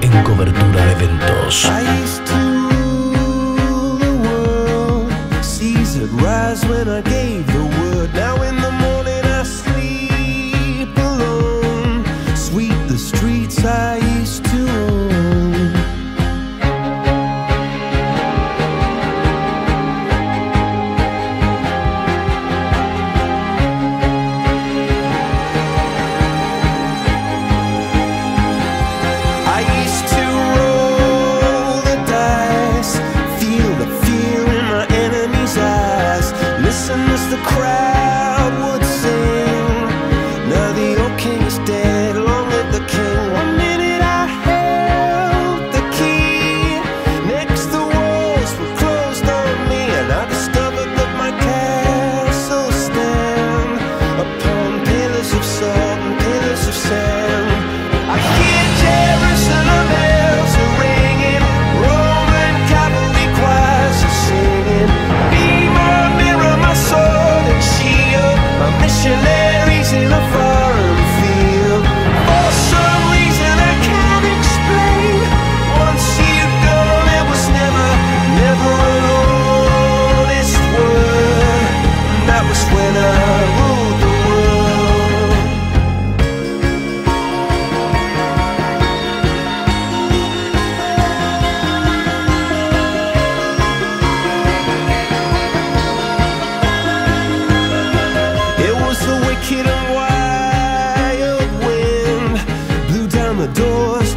en cobertura de eventos. I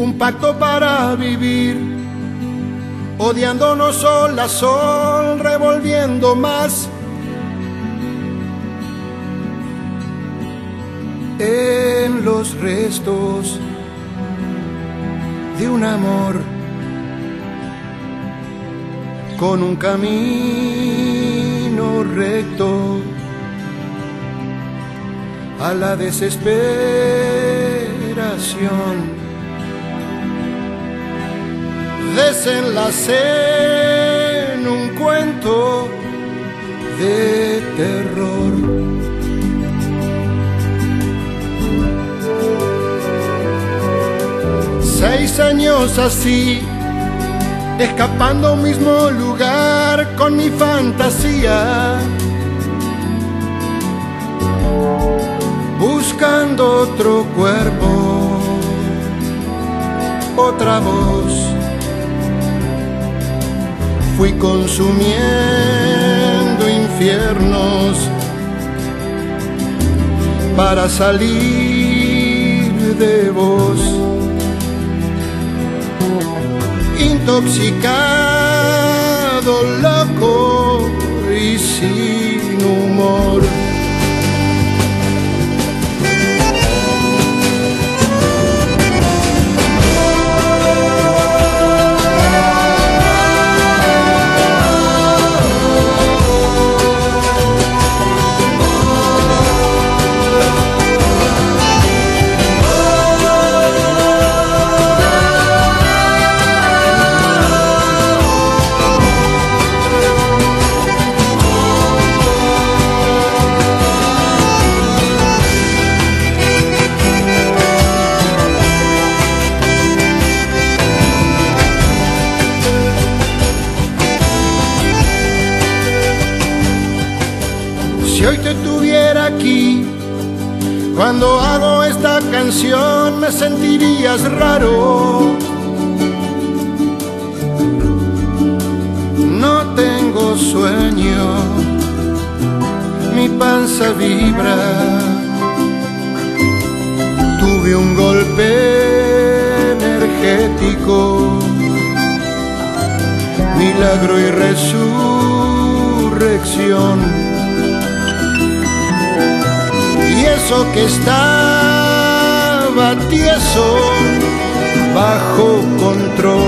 un pacto para vivir. Odiándonos sol a sol, revolviendo más. En los restos de un amor con un camino recto a la desesperación desenlace en un cuento de terror. Seis años así, escapando a un mismo lugar con mi fantasía. Buscando otro cuerpo, otra voz fui consumiendo infiernos para salir de vos, intoxicado, loco y sin humor. Cuando hago esta canción me sentirías raro. No tengo sueño, mi panza vibra. Tuve un golpe energético, milagro y resurrección y eso que estaba tieso bajo control.